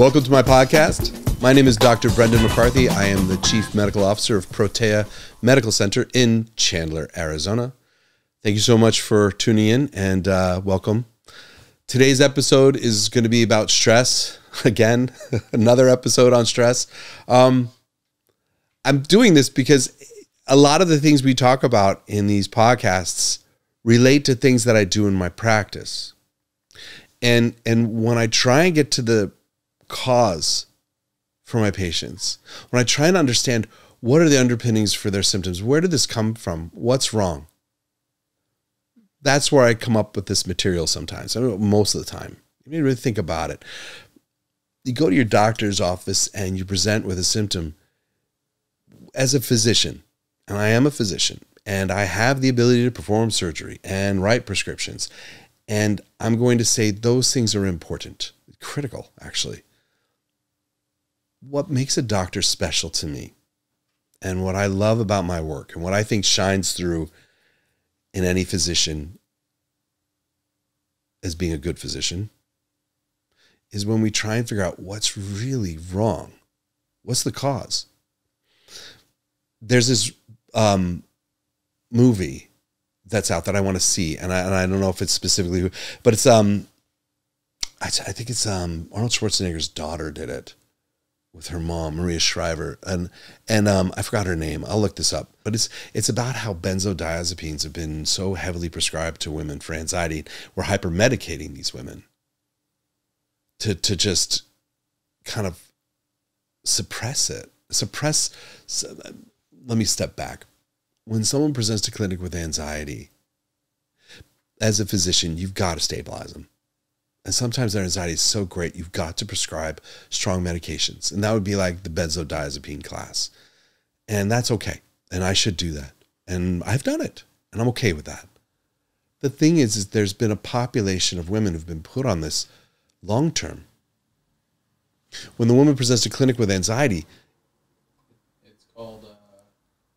Welcome to my podcast. My name is Dr. Brendan McCarthy. I am the Chief Medical Officer of Protea Medical Center in Chandler, Arizona. Thank you so much for tuning in and uh, welcome. Today's episode is going to be about stress. Again, another episode on stress. Um, I'm doing this because a lot of the things we talk about in these podcasts relate to things that I do in my practice. And and when I try and get to the cause for my patients, when I try and understand what are the underpinnings for their symptoms, where did this come from? What's wrong? That's where I come up with this material sometimes. I mean, most of the time. You need to really think about it. You go to your doctor's office and you present with a symptom. As a physician, and I am a physician, and I have the ability to perform surgery and write prescriptions. And I'm going to say those things are important, critical, actually. What makes a doctor special to me, and what I love about my work, and what I think shines through in any physician as being a good physician, is when we try and figure out what's really wrong. What's the cause? There's this um, movie that's out that I want to see, and I, and I don't know if it's specifically, but it's um, I, I think it's um Arnold Schwarzenegger's daughter did it with her mom Maria Shriver, and and um I forgot her name. I'll look this up, but it's it's about how benzodiazepines have been so heavily prescribed to women for anxiety. We're hypermedicating these women to to just kind of suppress it, suppress. Let me step back when someone presents to clinic with anxiety, as a physician, you've got to stabilize them. And sometimes their anxiety is so great, you've got to prescribe strong medications. And that would be like the benzodiazepine class. And that's okay. And I should do that. And I've done it. And I'm okay with that. The thing is, is there's been a population of women who've been put on this long term. When the woman presents to clinic with anxiety, it's called uh,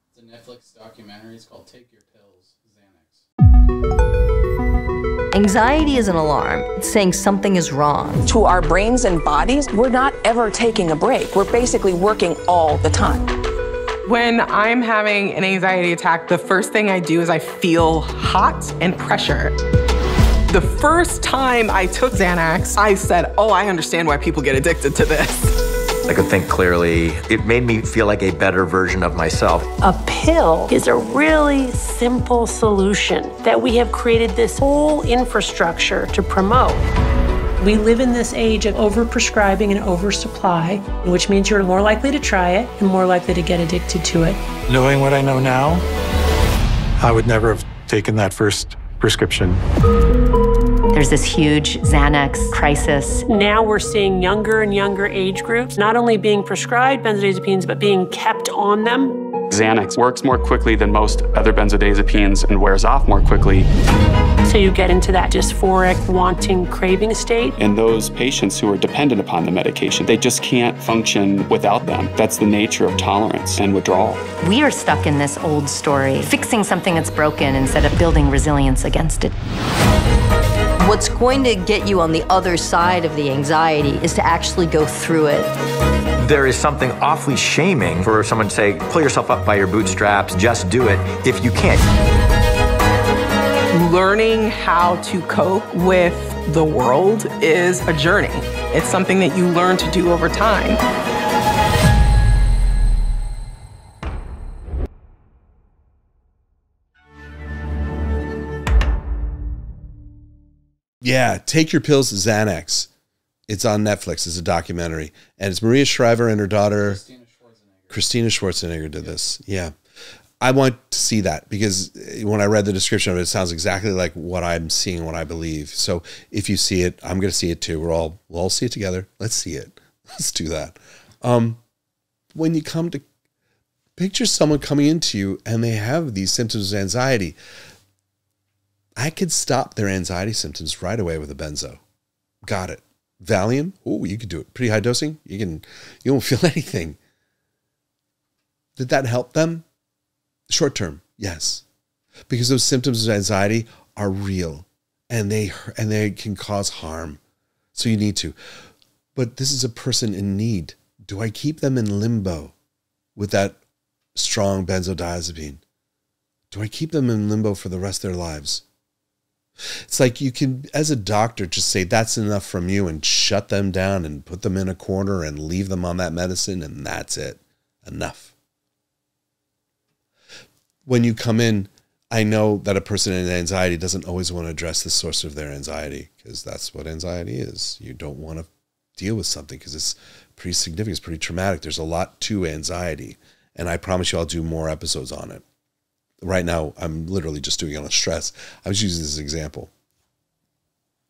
it's a Netflix documentary. It's called Take Your Pills, Xanax. Anxiety is an alarm. It's saying something is wrong. To our brains and bodies, we're not ever taking a break. We're basically working all the time. When I'm having an anxiety attack, the first thing I do is I feel hot and pressure. The first time I took Xanax, I said, Oh, I understand why people get addicted to this. I could think clearly. It made me feel like a better version of myself. A pill is a really simple solution that we have created this whole infrastructure to promote. We live in this age of overprescribing and oversupply, which means you're more likely to try it and more likely to get addicted to it. Knowing what I know now, I would never have taken that first prescription. There's this huge Xanax crisis. Now we're seeing younger and younger age groups not only being prescribed benzodiazepines, but being kept on them. Xanax works more quickly than most other benzodiazepines and wears off more quickly. So you get into that dysphoric, wanting, craving state. And those patients who are dependent upon the medication, they just can't function without them. That's the nature of tolerance and withdrawal. We are stuck in this old story, fixing something that's broken instead of building resilience against it. What's going to get you on the other side of the anxiety is to actually go through it. There is something awfully shaming for someone to say, pull yourself up by your bootstraps, just do it if you can't. Learning how to cope with the world is a journey. It's something that you learn to do over time. Yeah, take your pills, Xanax. It's on Netflix. It's a documentary, and it's Maria Shriver and her daughter Christina Schwarzenegger, Christina Schwarzenegger did this. Yeah, I want to see that because when I read the description of it, it sounds exactly like what I'm seeing, what I believe. So if you see it, I'm going to see it too. We're all we'll all see it together. Let's see it. Let's do that. Um, when you come to picture someone coming into you and they have these symptoms of anxiety, I could stop their anxiety symptoms right away with a benzo. Got it. Valium, oh, you could do it. Pretty high dosing, you can you won't feel anything. Did that help them? Short term, yes. Because those symptoms of anxiety are real and they and they can cause harm. So you need to. But this is a person in need. Do I keep them in limbo with that strong benzodiazepine? Do I keep them in limbo for the rest of their lives? It's like you can, as a doctor, just say that's enough from you and shut them down and put them in a corner and leave them on that medicine, and that's it. Enough. When you come in, I know that a person in anxiety doesn't always want to address the source of their anxiety because that's what anxiety is. You don't want to deal with something because it's pretty significant, it's pretty traumatic. There's a lot to anxiety. And I promise you, I'll do more episodes on it. Right now, I'm literally just doing it on stress. I was using this example.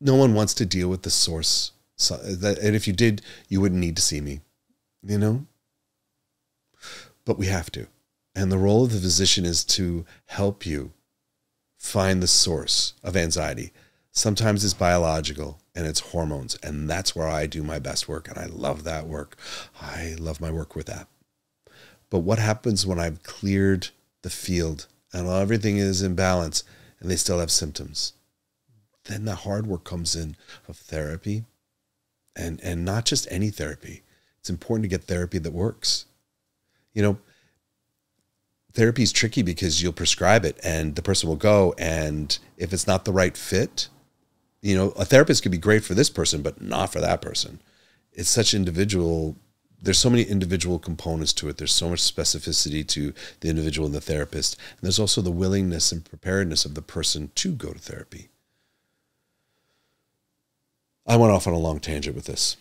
No one wants to deal with the source. And if you did, you wouldn't need to see me, you know? But we have to. And the role of the physician is to help you find the source of anxiety. Sometimes it's biological and it's hormones. And that's where I do my best work. And I love that work. I love my work with that. But what happens when I've cleared the field and everything is in balance and they still have symptoms? Then the hard work comes in of therapy and, and not just any therapy. It's important to get therapy that works. You know, therapy is tricky because you'll prescribe it and the person will go and if it's not the right fit you know a therapist could be great for this person but not for that person it's such individual there's so many individual components to it. There's so much specificity to the individual and the therapist. And there's also the willingness and preparedness of the person to go to therapy. I went off on a long tangent with this.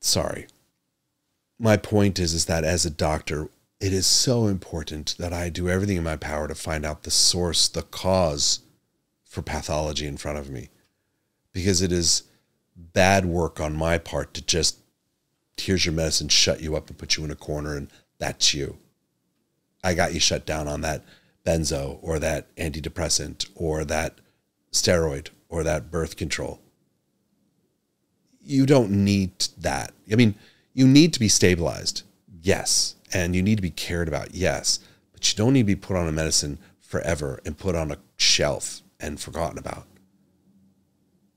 Sorry. My point is is that as a doctor it is so important that I do everything in my power to find out the source, the cause for pathology in front of me. Because it is bad work on my part to just, here's your medicine, shut you up and put you in a corner, and that's you. I got you shut down on that benzo or that antidepressant or that steroid or that birth control. You don't need that. I mean, you need to be stabilized. Yes and you need to be cared about, yes, but you don't need to be put on a medicine forever and put on a shelf and forgotten about.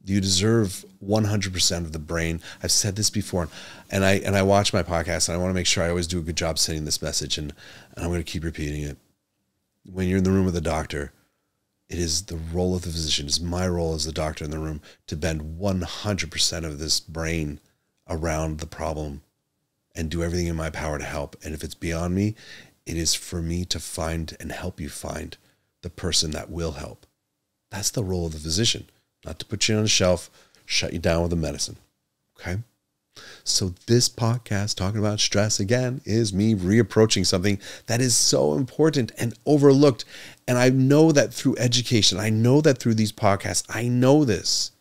You deserve 100% of the brain. I've said this before, and I and I watch my podcast, and I want to make sure I always do a good job sending this message, and, and I'm going to keep repeating it. When you're in the room with a doctor, it is the role of the physician, it is my role as the doctor in the room to bend 100% of this brain around the problem and do everything in my power to help. And if it's beyond me, it is for me to find and help you find the person that will help. That's the role of the physician, not to put you on a shelf, shut you down with a medicine. Okay. So, this podcast talking about stress again is me reapproaching something that is so important and overlooked. And I know that through education, I know that through these podcasts, I know this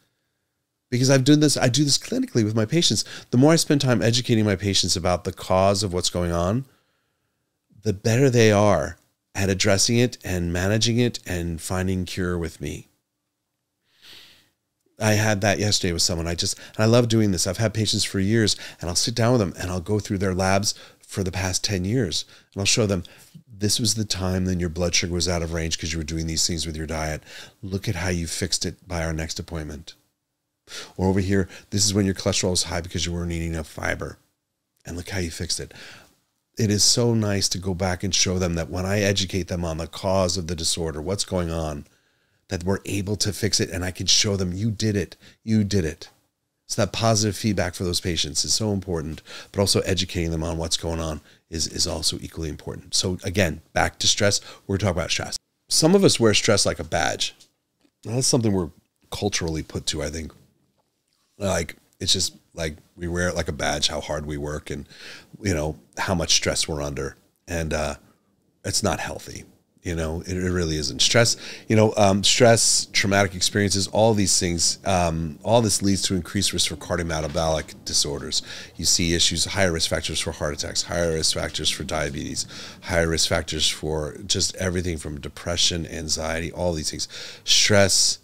because I've done this, I do this clinically with my patients. The more I spend time educating my patients about the cause of what's going on, the better they are at addressing it and managing it and finding cure with me. I had that yesterday with someone. I just, I love doing this. I've had patients for years and I'll sit down with them and I'll go through their labs for the past 10 years and I'll show them this was the time then your blood sugar was out of range because you were doing these things with your diet. Look at how you fixed it by our next appointment. Or over here, this is when your cholesterol is high because you weren't eating enough fiber. And look how you fixed it. It is so nice to go back and show them that when I educate them on the cause of the disorder, what's going on, that we're able to fix it and I can show them you did it. You did it. So that positive feedback for those patients is so important, but also educating them on what's going on is, is also equally important. So again, back to stress, we're talking about stress. Some of us wear stress like a badge. That's something we're culturally put to, I think. Like it's just like we wear it like a badge how hard we work and you know how much stress we're under and uh it's not healthy you know it, it really isn't. Stress you know um, stress traumatic experiences all these things um, all this leads to increased risk for cardiometabolic disorders. You see issues higher risk factors for heart attacks higher risk factors for diabetes higher risk factors for just everything from depression anxiety all these things. Stress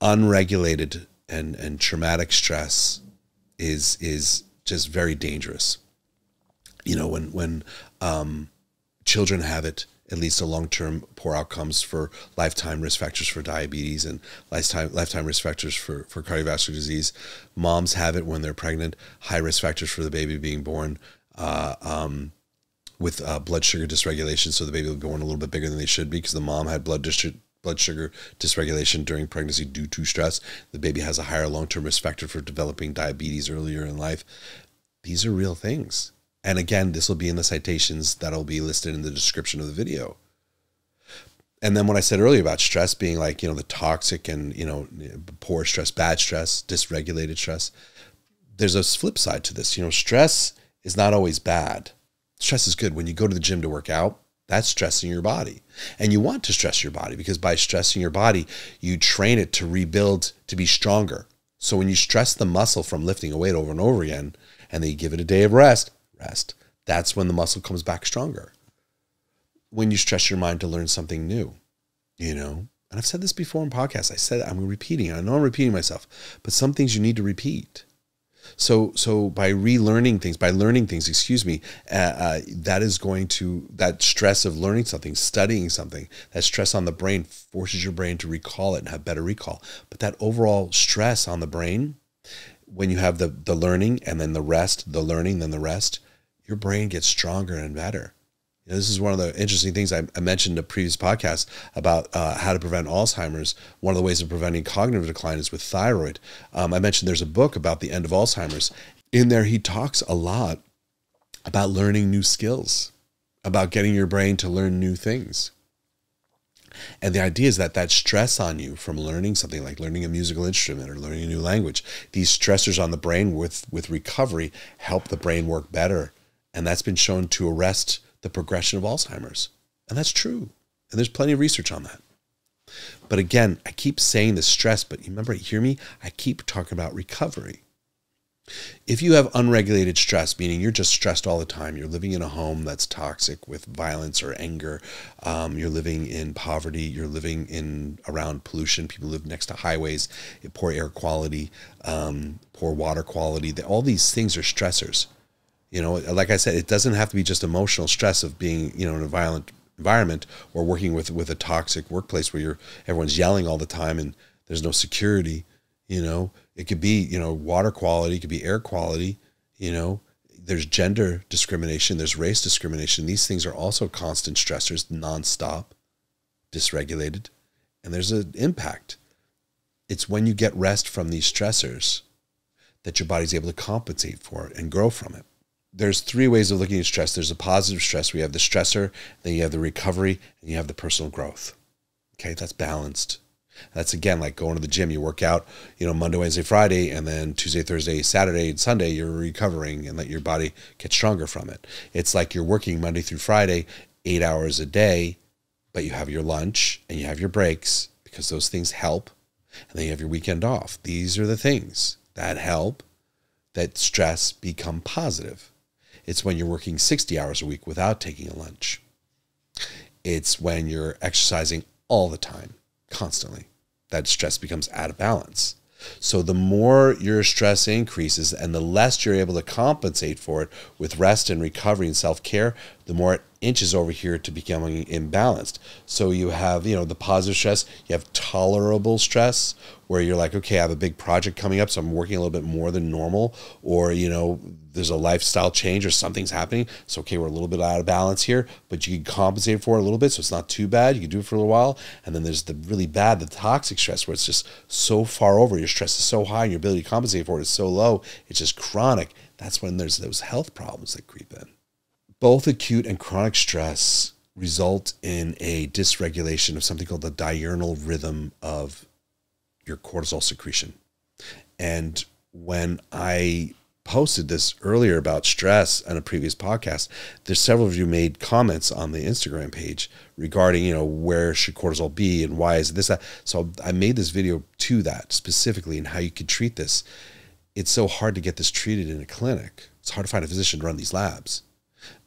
unregulated and and traumatic stress is is just very dangerous. You know, when when um, children have it, It leads to long-term poor outcomes for lifetime risk factors for diabetes and lifetime lifetime risk factors for, for cardiovascular disease. Moms have it when they're pregnant, high risk factors for the baby being born. Uh, um, with uh, blood sugar dysregulation, so the baby will be born a little bit bigger than they should be because the mom had blood blood sugar dysregulation during pregnancy due to stress. The baby has a higher long term risk factor for developing diabetes earlier in life. These are real things. And again, this will be in the citations that'll be listed in the description of the video. And then what I said earlier about stress being like, you know, the toxic and, you know, poor stress, bad stress, dysregulated stress, there's a flip side to this. You know, stress is not always bad. Stress is good. When you go to the gym to work out, that's stressing your body. And you want to stress your body because by stressing your body, you train it to rebuild to be stronger. So when you stress the muscle from lifting a weight over and over again, and then you give it a day of rest, rest, that's when the muscle comes back stronger. When you stress your mind to learn something new, you know, and I've said this before in podcasts. I said I'm repeating. I know I'm repeating myself, but some things you need to repeat. So, so by relearning things, by learning things, excuse me, uh, uh, that is going to that stress of learning something, studying something, that stress on the brain forces your brain to recall it and have better recall. But that overall stress on the brain, when you have the the learning and then the rest, the learning, then the rest, your brain gets stronger and better. You know, this is one of the interesting things I, I mentioned in a previous podcast about uh, how to prevent Alzheimer's. One of the ways of preventing cognitive decline is with thyroid. Um, I mentioned there's a book about the end of Alzheimer's. In there, he talks a lot about learning new skills, about getting your brain to learn new things. And the idea is that that stress on you from learning something like learning a musical instrument or learning a new language, these stressors on the brain with, with recovery help the brain work better. And that's been shown to arrest the progression of Alzheimer's. And that's true. And there's plenty of research on that. But again, I keep saying the stress, but you remember, hear me? I keep talking about recovery. If you have unregulated stress, meaning you're just stressed all the time, you're living in a home that's toxic with violence or anger, um, you're living in poverty, you're living in around pollution, people live next to highways, poor air quality, um, poor water quality, all these things are stressors. You know, like I said, it doesn't have to be just emotional stress of being, you know, in a violent environment or working with with a toxic workplace where you're everyone's yelling all the time and there's no security. You know, it could be, you know, water quality, it could be air quality. You know, there's gender discrimination, there's race discrimination. These things are also constant stressors, nonstop, dysregulated, and there's an impact. It's when you get rest from these stressors that your body's able to compensate for it and grow from it there's three ways of looking at stress. There's a positive stress. We have the stressor, then you have the recovery, and you have the personal growth. Okay, that's balanced. That's again like going to the gym. You work out, you know, Monday, Wednesday, Friday, and then Tuesday, Thursday, Saturday, and Sunday, you're recovering and let your body get stronger from it. It's like you're working Monday through Friday, eight hours a day, but you have your lunch and you have your breaks because those things help. And then you have your weekend off. These are the things that help that stress become positive. It's when you're working 60 hours a week without taking a lunch. It's when you're exercising all the time, constantly, that stress becomes out of balance. So the more your stress increases and the less you're able to compensate for it with rest and recovery and self-care, the more it inches over here to becoming imbalanced. So you have, you know, the positive stress, you have tolerable stress where you're like, okay, I have a big project coming up, so I'm working a little bit more than normal, or you know, there's a lifestyle change or something's happening. So okay, we're a little bit out of balance here, but you can compensate for it a little bit, so it's not too bad. You can do it for a little while, and then there's the really bad, the toxic stress, where it's just so far over. Your stress is so high, and your ability to compensate for it is so low. It's just chronic. That's when there's those health problems that creep in. Both acute and chronic stress result in a dysregulation of something called the diurnal rhythm of your cortisol secretion. And when I posted this earlier about stress on a previous podcast, there's several of you made comments on the Instagram page regarding, you know, where should cortisol be and why is this that. So I made this video to that specifically and how you could treat this. It's so hard to get this treated in a clinic. It's hard to find a physician to run these labs.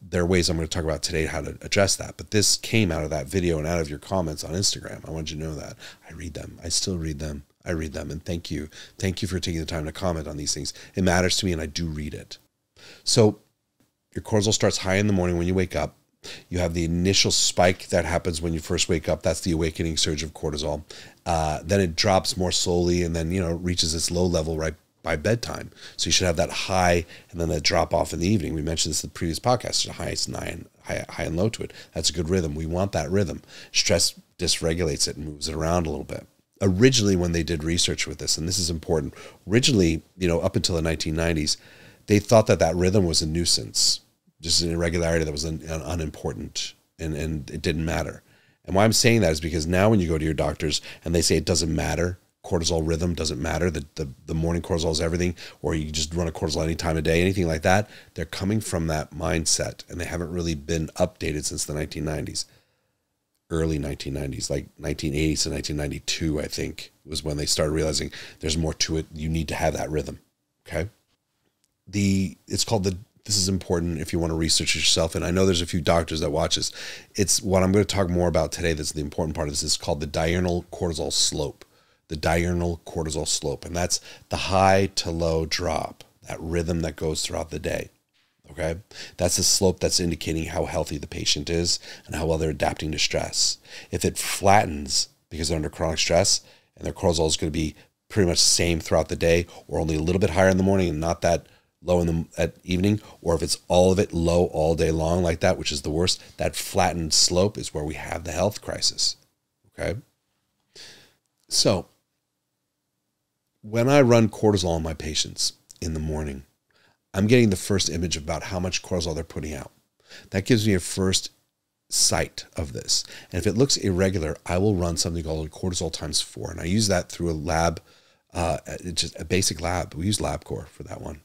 There are ways I'm going to talk about today how to address that. But this came out of that video and out of your comments on Instagram. I wanted you to know that. I read them. I still read them. I read them. And thank you. Thank you for taking the time to comment on these things. It matters to me and I do read it. So your cortisol starts high in the morning when you wake up. You have the initial spike that happens when you first wake up. That's the awakening surge of cortisol. Uh, then it drops more slowly and then, you know, reaches its low level right by bedtime. So you should have that high and then that drop off in the evening. We mentioned this in the previous podcast. There's a high, high, high and low to it. That's a good rhythm. We want that rhythm. Stress dysregulates it and moves it around a little bit. Originally, when they did research with this, and this is important, originally, you know, up until the 1990s, they thought that that rhythm was a nuisance just an irregularity that was un, un, unimportant and, and it didn't matter. And why I'm saying that is because now when you go to your doctors and they say it doesn't matter, cortisol rhythm doesn't matter, the, the, the morning cortisol is everything, or you just run a cortisol any time of day, anything like that, they're coming from that mindset and they haven't really been updated since the 1990s, early 1990s, like 1980 to 1992, I think was when they started realizing there's more to it. You need to have that rhythm. Okay. The, it's called the this is important if you want to research yourself. And I know there's a few doctors that watch this. It's what I'm going to talk more about today. That's the important part of this. is called the diurnal cortisol slope. The diurnal cortisol slope. And that's the high to low drop, that rhythm that goes throughout the day. Okay. That's the slope that's indicating how healthy the patient is and how well they're adapting to stress. If it flattens because they're under chronic stress and their cortisol is going to be pretty much the same throughout the day or only a little bit higher in the morning and not that low in the at evening, or if it's all of it low all day long like that, which is the worst, that flattened slope is where we have the health crisis. Okay. So when I run cortisol on my patients in the morning, I'm getting the first image about how much cortisol they're putting out. That gives me a first sight of this. And if it looks irregular, I will run something called cortisol times four. And I use that through a lab, uh, just a basic lab. We use LabCorp for that one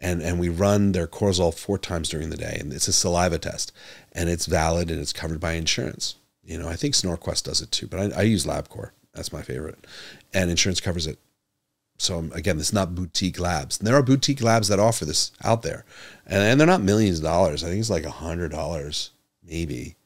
and and we run their cortisol four times during the day and it's a saliva test and it's valid and it's covered by insurance you know i think Sonora Quest does it too but i, I use labcorp that's my favorite and insurance covers it so again it's not boutique labs. And there are boutique labs that offer this out there. And, and they're not millions of dollars. I think it's like a hundred dollars maybe.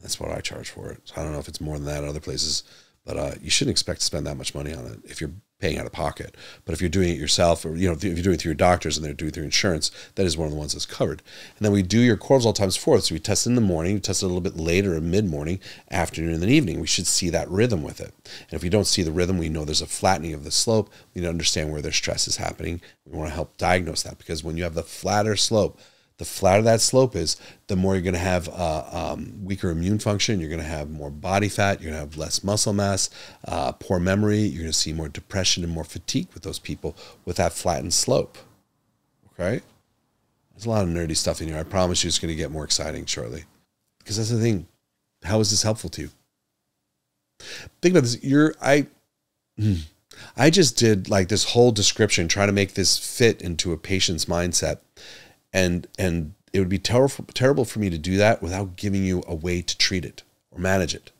That's what i charge for it. So i don't know if it's more than that at other places. But uh, you shouldn't expect to spend that much money on it if you're paying out of pocket. But if you're doing it yourself, or you know, if you're doing it through your doctors and they're doing it through insurance, that is one of the ones that's covered. And then we do your cortisol times four. So we test in the morning, we test it a little bit later, in mid morning, afternoon, and then evening. We should see that rhythm with it. And if we don't see the rhythm, we know there's a flattening of the slope. We need to understand where their stress is happening. We want to help diagnose that because when you have the flatter slope, the flatter that slope is, the more you're going to have uh, um, weaker immune function. You're going to have more body fat. You're going to have less muscle mass, uh, poor memory. You're going to see more depression and more fatigue with those people with that flattened slope. Okay? There's a lot of nerdy stuff in here. I promise you it's going to get more exciting shortly. Because that's the thing. How is this helpful to you? Think about this. You're, I, hmm, I just did like this whole description, trying to make this fit into a patient's mindset and and it would be terrible terrible for me to do that without giving you a way to treat it or manage it.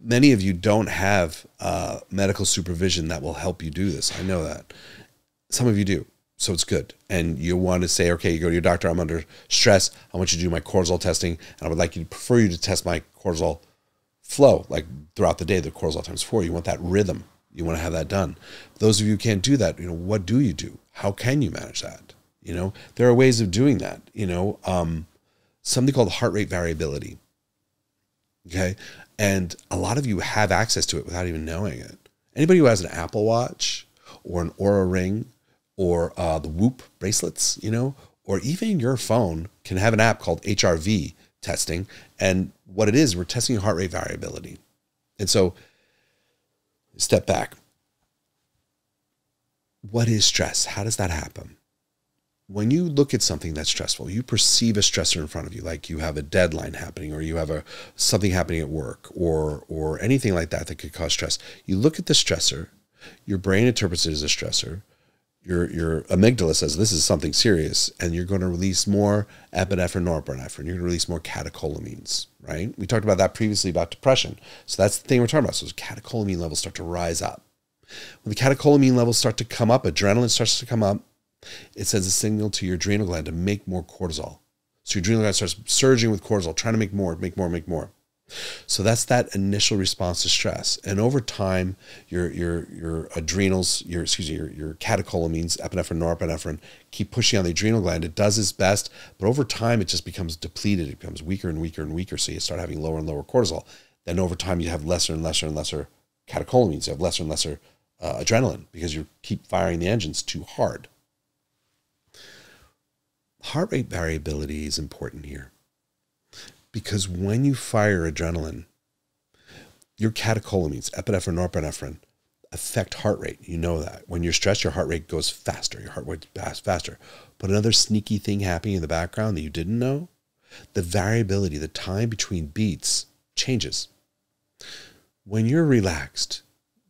Many of you don't have uh, medical supervision that will help you do this. I know that. Some of you do, so it's good. And you want to say, okay, you go to your doctor. I'm under stress. I want you to do my cortisol testing, and I would like you to prefer you to test my cortisol flow, like throughout the day, the cortisol times four. You want that rhythm. You want to have that done. Those of you who can't do that, you know, what do you do? How can you manage that? You know, there are ways of doing that. You know, um, something called heart rate variability. Okay. And a lot of you have access to it without even knowing it. Anybody who has an Apple Watch or an Oura Ring or uh, the Whoop bracelets, you know, or even your phone can have an app called HRV testing. And what it is, we're testing heart rate variability. And so, step back. What is stress? How does that happen? When you look at something that's stressful, you perceive a stressor in front of you, like you have a deadline happening or you have a something happening at work or or anything like that that could cause stress. You look at the stressor, your brain interprets it as a stressor. Your your amygdala says this is something serious, and you're going to release more epinephrine, norepinephrine. You're going to release more catecholamines, right? We talked about that previously about depression. So that's the thing we're talking about. So catecholamine levels start to rise up. When the catecholamine levels start to come up, adrenaline starts to come up, it sends a signal to your adrenal gland to make more cortisol. So your adrenal gland starts surging with cortisol, trying to make more, make more, make more. So that's that initial response to stress. And over time, your your your adrenals, your excuse me, your, your catecholamines, epinephrine, norepinephrine, keep pushing on the adrenal gland. It does its best, but over time it just becomes depleted. It becomes weaker and weaker and weaker. So you start having lower and lower cortisol. Then over time you have lesser and lesser and lesser catecholamines. You have lesser and lesser uh, adrenaline because you keep firing the engines too hard. Heart rate variability is important here because when you fire adrenaline, your catecholamines, epinephrine, norepinephrine, affect heart rate. You know that. When you're stressed, your heart rate goes faster. Your heart rate goes faster. But another sneaky thing happening in the background that you didn't know, the variability, the time between beats changes. When you're relaxed,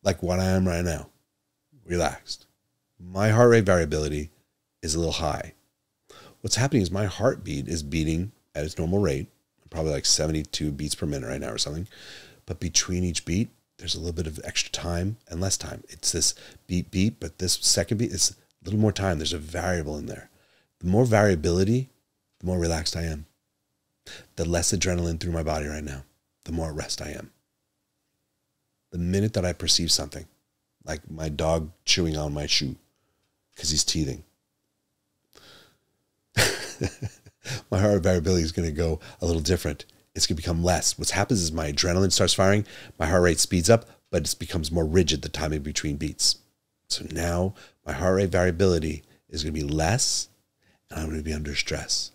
like what I am right now, relaxed, my heart rate variability is a little high. What's happening is my heartbeat is beating at its normal rate probably like 72 beats per minute right now or something. But between each beat, there's a little bit of extra time and less time. It's this beat, beat, but this second beat is a little more time. There's a variable in there. The more variability, the more relaxed I am. The less adrenaline through my body right now, the more at rest I am. The minute that I perceive something, like my dog chewing on my shoe because he's teething. my heart variability is going to go a little different. It's going to become less. What happens is my adrenaline starts firing, my heart rate speeds up, but it becomes more rigid the timing between beats. So now my heart rate variability is going to be less and I'm going to be under stress.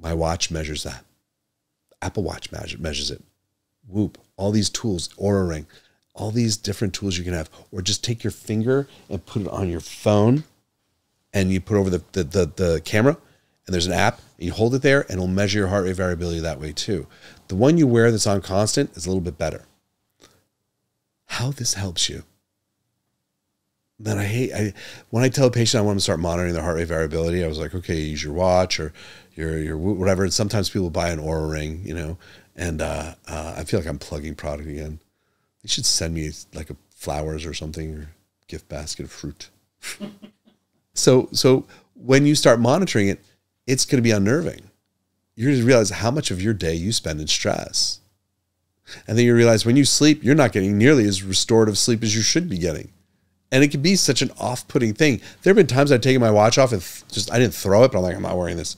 My watch measures that. Apple Watch measures it. Whoop, all these tools, Oura Ring, all these different tools you can have. Or just take your finger and put it on your phone and you put over the, the, the, the camera and there's an app you hold it there and it'll measure your heart rate variability that way too. The one you wear that's on constant is a little bit better. How this helps you. Then I hate I when I tell a patient I want them to start monitoring their heart rate variability, I was like, okay, use your watch or your your whatever. And sometimes people buy an Oura ring, you know, and uh, uh, I feel like I'm plugging product again. They should send me like a flowers or something or gift basket of fruit. So so when you start monitoring it, it's going to be unnerving. You're going to realize how much of your day you spend in stress. And then you realize when you sleep, you're not getting nearly as restorative sleep as you should be getting. And it can be such an off-putting thing. There have been times I've taken my watch off and just I didn't throw it, but I'm like, I'm not wearing this.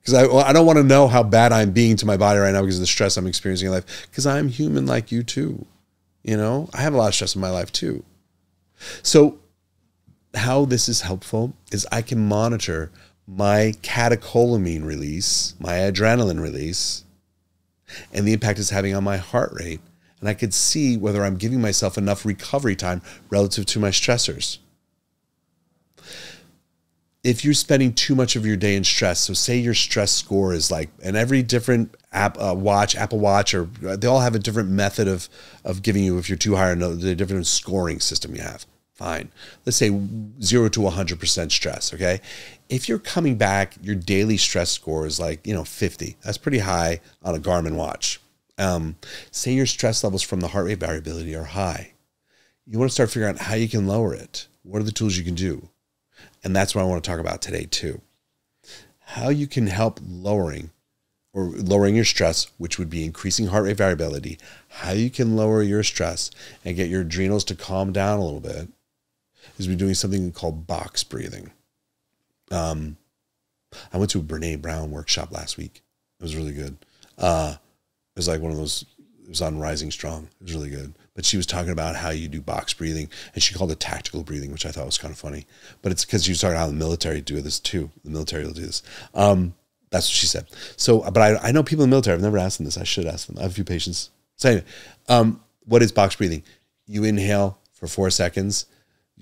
Because I, I don't want to know how bad I'm being to my body right now because of the stress I'm experiencing in life. Because I'm human like you too. You know, I have a lot of stress in my life too. So how this is helpful is I can monitor my catecholamine release, my adrenaline release, and the impact it's having on my heart rate. And I could see whether I'm giving myself enough recovery time relative to my stressors. If you're spending too much of your day in stress, so say your stress score is like, and every different app uh, watch, Apple Watch, or they all have a different method of of giving you if you're too high or no, the different scoring system you have fine. Let's say zero to 100% stress, okay? If you're coming back, your daily stress score is like, you know, 50. That's pretty high on a Garmin watch. Um, say your stress levels from the heart rate variability are high. You want to start figuring out how you can lower it. What are the tools you can do? And that's what I want to talk about today, too. How you can help lowering or lowering your stress, which would be increasing heart rate variability, how you can lower your stress and get your adrenals to calm down a little bit is we're doing something called box breathing. Um, I went to a Brene Brown workshop last week. It was really good. Uh, it was like one of those. It was on Rising Strong. It was really good. But she was talking about how you do box breathing, and she called it tactical breathing, which I thought was kind of funny. But it's because talking about how the military do this too. The military will do this. Um, that's what she said. So, but I, I know people in the military. I've never asked them this. I should ask them. I have a few patients saying, um, "What is box breathing? You inhale for four seconds."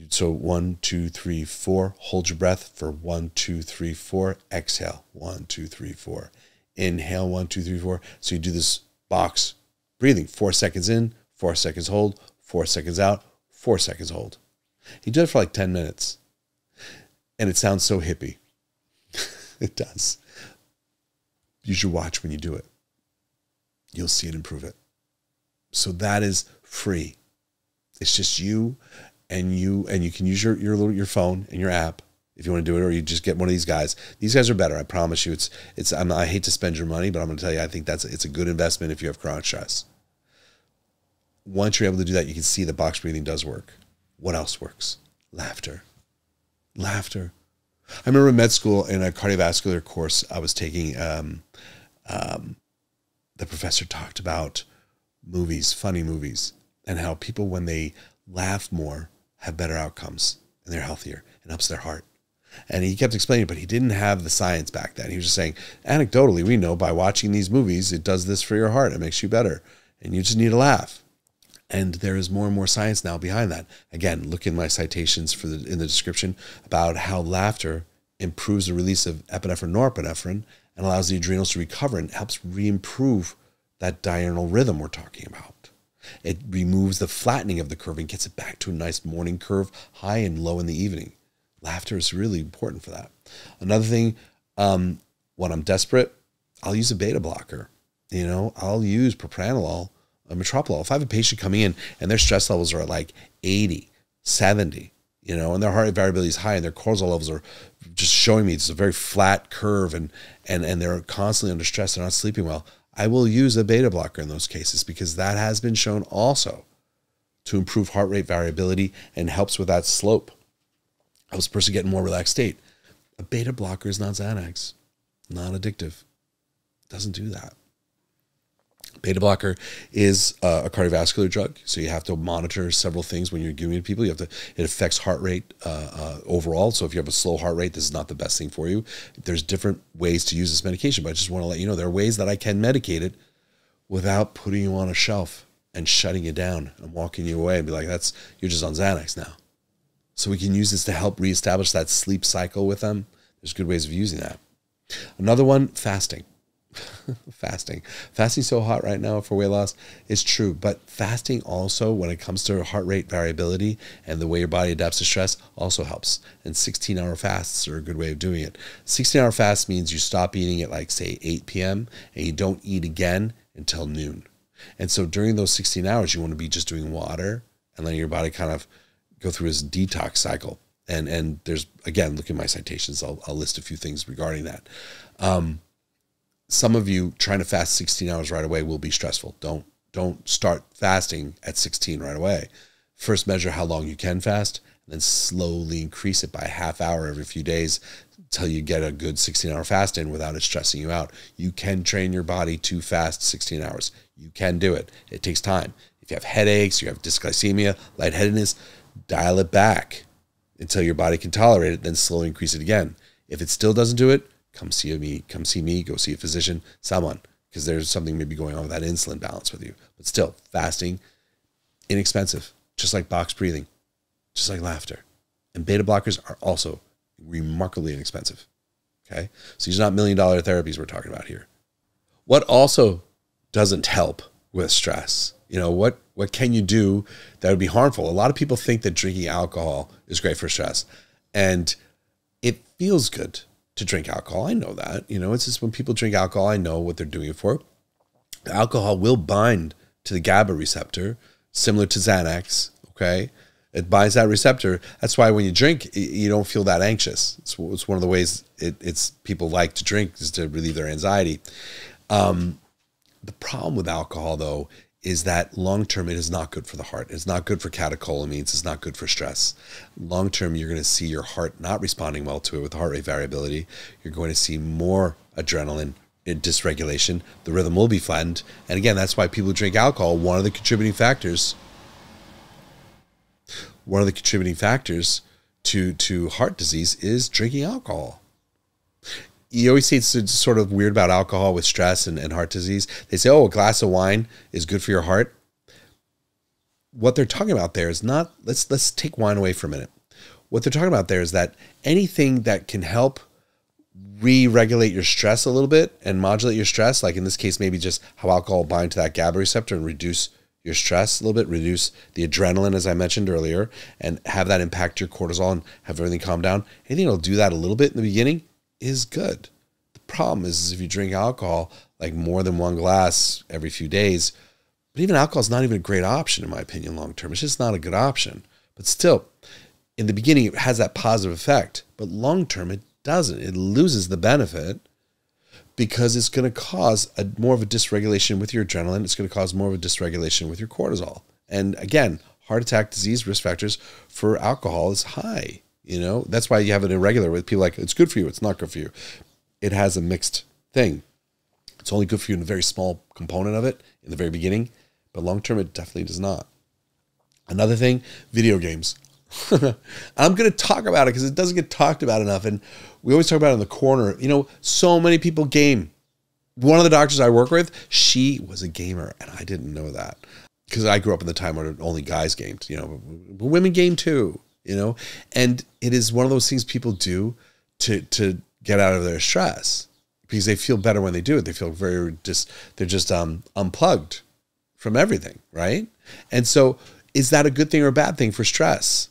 So one, two, three, four. Hold your breath for one, two, three, four. Exhale. One, two, three, four. Inhale. One, two, three, four. So you do this box breathing. Four seconds in, four seconds hold, four seconds out, four seconds hold. You do it for like 10 minutes. And it sounds so hippie. it does. Use your watch when you do it. You'll see it improve it. So that is free. It's just you and you and you can use your your little your phone and your app. if you want to do it, or you just get one of these guys. These guys are better. I promise you. It's it's. I'm, I hate to spend your money, but I'm going to tell you, I think that's it's a good investment if you have chronic stress. Once you're able to do that, you can see that box breathing does work. What else works? Laughter. Laughter. I remember in med school in a cardiovascular course I was taking. Um, um, the professor talked about movies, funny movies, and how people when they laugh more have better outcomes and they're healthier and helps their heart. And he kept explaining, but he didn't have the science back then. He was just saying, anecdotally, we know by watching these movies, it does this for your heart. It makes you better. And you just need to laugh. And there is more and more science now behind that. Again, look in my citations for the in the description about how laughter improves the release of epinephrine, norepinephrine, and allows the adrenals to recover and helps re-improve that diurnal rhythm we're talking about. It removes the flattening of the curve and gets it back to a nice morning curve, high and low in the evening. Laughter is really important for that. Another thing, um, when I'm desperate, I'll use a beta blocker. You know, I'll use propranolol, a metoprolol. If I have a patient coming in and their stress levels are at like 80, 70, you know, and their heart variability is high and their cortisol levels are just showing me it's a very flat curve and and and they're constantly under stress, they're not sleeping well. I will use a beta blocker in those cases because that has been shown also to improve heart rate variability and helps with that slope. Helps the person get in more relaxed state. A beta blocker is not Xanax, not addictive. Doesn't do that. Beta blocker is uh, a cardiovascular drug, so you have to monitor several things when you're giving it to people. You have to it affects heart rate uh, uh, overall. So if you have a slow heart rate, this is not the best thing for you. There's different ways to use this medication, but I just want to let you know there are ways that I can medicate it without putting you on a shelf and shutting you down and walking you away and be like, "That's you're just on Xanax now." So we can use this to help reestablish that sleep cycle with them. There's good ways of using that. Another one, fasting. fasting. Fasting so hot right now for weight loss is true, but fasting also, when it comes to heart rate variability and the way your body adapts to stress, also helps. And 16 hour fasts are a good way of doing it. 16 hour fast means you stop eating at like, say, 8 p.m. and you don't eat again until noon. And so during those 16 hours, you want to be just doing water and letting your body kind of go through this detox cycle. And and there's again, look at my citations. I'll, I'll list a few things regarding that. Um, some of you trying to fast 16 hours right away will be stressful. Don't don't start fasting at 16 right away. First measure how long you can fast, and then slowly increase it by a half hour every few days until you get a good 16 hour fast in without it stressing you out. You can train your body to fast 16 hours. You can do it. It takes time. If you have headaches, you have dysglycemia, lightheadedness, dial it back until your body can tolerate it, then slowly increase it again. If it still doesn't do it, come see me, come see me, go see a physician, someone, because there's something maybe going on with that insulin balance with you. But still, fasting, inexpensive, just like box breathing, just like laughter. And beta blockers are also remarkably inexpensive. Okay. So these are not million dollar therapies we're talking about here. What also doesn't help with stress? You know, what what can you do that would be harmful? A lot of people think that drinking alcohol is great for stress. And it feels good to drink alcohol. I know that. You know, it's just when people drink alcohol, I know what they're doing it for. Alcohol will bind to the GABA receptor, similar to Xanax. Okay. It binds that receptor. That's why when you drink, you don't feel that anxious. It's, it's one of the ways it, it's people like to drink is to relieve their anxiety. Um, the problem with alcohol, though, is that long term it is not good for the heart. It's not good for catecholamines. It's not good for stress. Long term, you're going to see your heart not responding well to it with heart rate variability. You're going to see more adrenaline dysregulation. The rhythm will be flattened. And again, that's why people who drink alcohol, one of the contributing factors, one of the contributing factors to, to heart disease is drinking alcohol you always say it's sort of weird about alcohol with stress and, and heart disease. They say, oh, a glass of wine is good for your heart. What they're talking about there is not let's let's take wine away for a minute. What they're talking about there is that anything that can help re-regulate your stress a little bit and modulate your stress, like in this case, maybe just how alcohol bind to that GABA receptor and reduce your stress a little bit, reduce the adrenaline, as I mentioned earlier, and have that impact your cortisol and have everything calm down. Anything that'll do that a little bit in the beginning is good. The problem is, is if you drink alcohol like more than one glass every few days, but even alcohol is not even a great option in my opinion long term. It's just not a good option. But still, in the beginning, it has that positive effect, but long term, it doesn't. It loses the benefit because it's going to cause a more of a dysregulation with your adrenaline. It's going to cause more of a dysregulation with your cortisol. And again, heart attack disease risk factors for alcohol is high. You know, that's why you have an irregular with people like it's good for you, it's not good for you. It has a mixed thing. It's only good for you in a very small component of it in the very beginning, but long term, it definitely does not. Another thing, video games. I'm going to talk about it because it doesn't get talked about enough. And we always talk about it in the corner. You know, so many people game. One of the doctors I work with, she was a gamer, and I didn't know that because I grew up in the time where only guys gamed. You know, women game too. You know, and it is one of those things people do to to get out of their stress because they feel better when they do it. They feel very just they're just um unplugged from everything, right? And so is that a good thing or a bad thing for stress?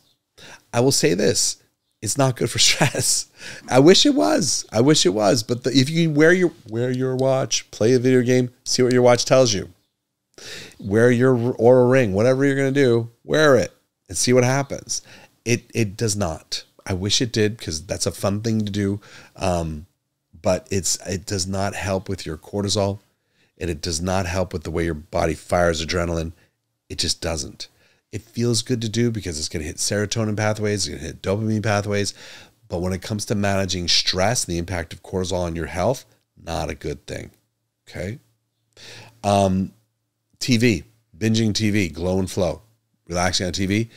I will say this it's not good for stress. I wish it was. I wish it was. But the, if you wear your wear your watch, play a video game, see what your watch tells you. Wear your Oura ring, whatever you're going to do, wear it and see what happens. It it does not. I wish it did because that's a fun thing to do. Um, but it's it does not help with your cortisol, and it does not help with the way your body fires adrenaline. It just doesn't. It feels good to do because it's going to hit serotonin pathways, it's going to hit dopamine pathways. But when it comes to managing stress and the impact of cortisol on your health, not a good thing. Okay. Um, TV, binging TV, glow and flow, relaxing on TV,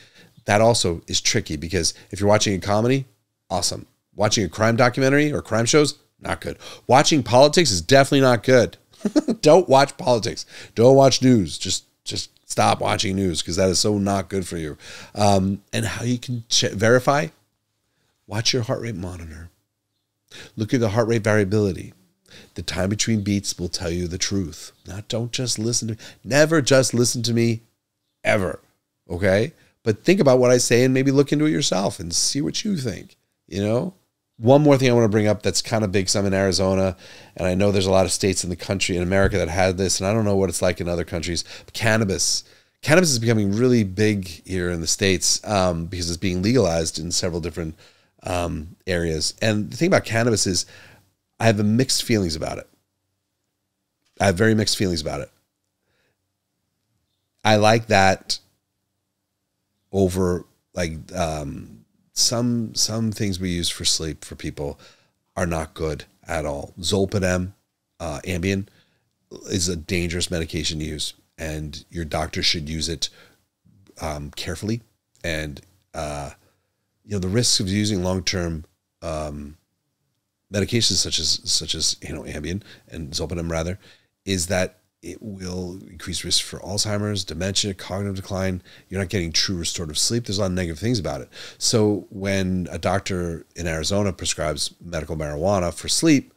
that also is tricky because if you're watching a comedy, awesome. Watching a crime documentary or crime shows, not good. Watching politics is definitely not good. Don't watch politics. Don't watch news. Just just stop watching news because that is so not good for you. Um, and how you can verify? Watch your heart rate monitor. Look at the heart rate variability. The time between beats will tell you the truth. Not don't just listen to me. never just listen to me ever. Okay? But think about what I say and maybe look into it yourself and see what you think, you know? One more thing I want to bring up that's kind of big. So I'm in Arizona, and I know there's a lot of states in the country in America that had this, and I don't know what it's like in other countries. Cannabis, cannabis is becoming really big here in the states um, because it's being legalized in several different um, areas. And the thing about cannabis is, I have mixed feelings about it. I have very mixed feelings about it. I like that over like um, some some things we use for sleep for people are not good at all. Zolpidem, uh, Ambien, is a dangerous medication to use, and your doctor should use it um, carefully. And uh, you know the risks of using long term um, medications such as such as you know Ambien and Zolpidem rather is that it will increase risk for Alzheimer's, dementia, cognitive decline. You're not getting true restorative sleep. There's a lot of negative things about it. So when a doctor in Arizona prescribes medical marijuana for sleep,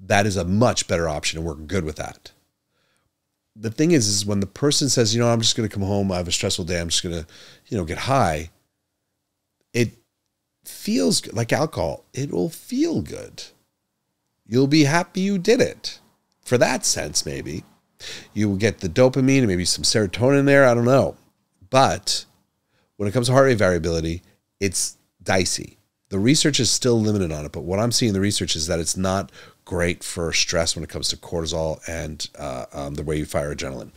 that is a much better option and we're good with that. The thing is, is when the person says, you know, I'm just going to come home, I have a stressful day, I'm just going to, you know, get high, it feels like alcohol. It will feel good. You'll be happy you did it for that sense, maybe you will get the dopamine and maybe some serotonin there. I don't know. But when it comes to heart rate variability, it's dicey. The research is still limited on it, but what I'm seeing in the research is that it's not great for stress when it comes to cortisol and uh, um, the way you fire adrenaline.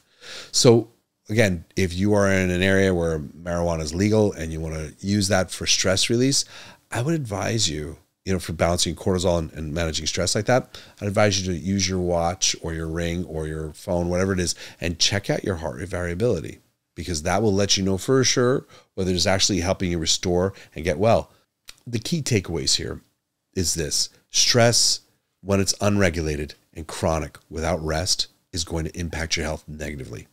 So, again, if you are in an area where marijuana is legal and you want to use that for stress release, I would advise you you know, for balancing cortisol and, and, managing stress like that, I'd advise you to use your watch or your ring or your phone, whatever it is, and check out your heart rate variability because that will let you know for sure whether it's actually helping you restore and get well. The key takeaways here is this stress, when it's unregulated and chronic without rest, is going to impact your health negatively.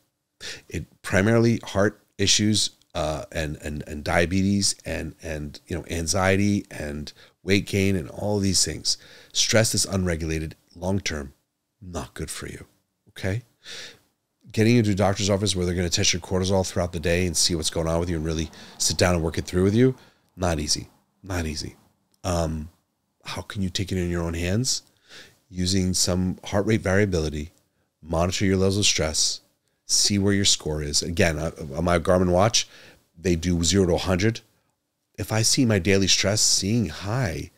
It primarily heart issues uh, and and and diabetes and and you know anxiety and weight gain, and all these things. Stress that's unregulated long term, not good for you. Okay? Getting into a doctor's office where they're going to test your cortisol throughout the day and see what's going on with you and really sit down and work it through with you, not easy. Not easy. Um, how can you take it in your own hands? Using some heart rate variability, monitor your levels of stress, see where your score is. Again, uh, on my Garmin watch, they do zero to 100 if I see my daily stress seeing high,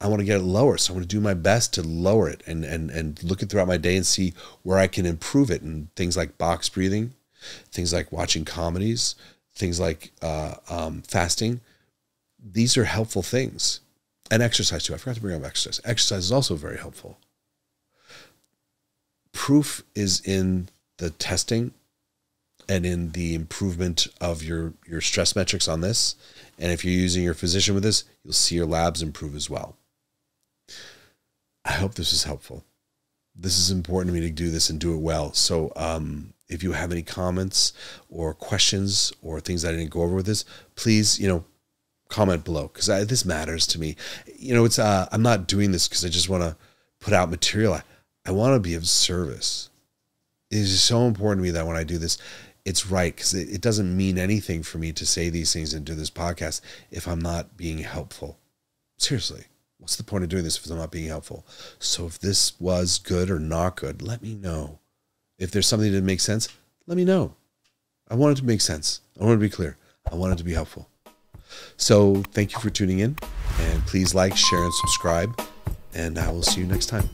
I want to get it lower. So I want to do my best to lower it and and and look it throughout my day and see where I can improve it. And things like box breathing, things like watching comedies, things like uh, um, fasting. These are helpful things. And exercise too. I forgot to bring up exercise. Exercise is also very helpful. Proof is in the testing and in the improvement of your your stress metrics on this. And if you're using your physician with this, you'll see your labs improve as well. I hope this is helpful. This is important to me to do this and do it well. So um, if you have any comments or questions or things I didn't go over with this, please, you know, comment below because this matters to me. You know, it's uh, I'm not doing this because I just want to put out material. I, I want to be of service. It is so important to me that when I do this, it's right because it, it doesn't mean anything for me to say these things and do this podcast if I'm not being helpful. Seriously, what's the point of doing this if I'm not being helpful? So if this was good or not good, let me know. If there's something that didn't make sense, let me know. I want it to make sense. I want it to be clear. I want it to be helpful. So thank you for tuning in and please like, share, and subscribe. And I will see you next time.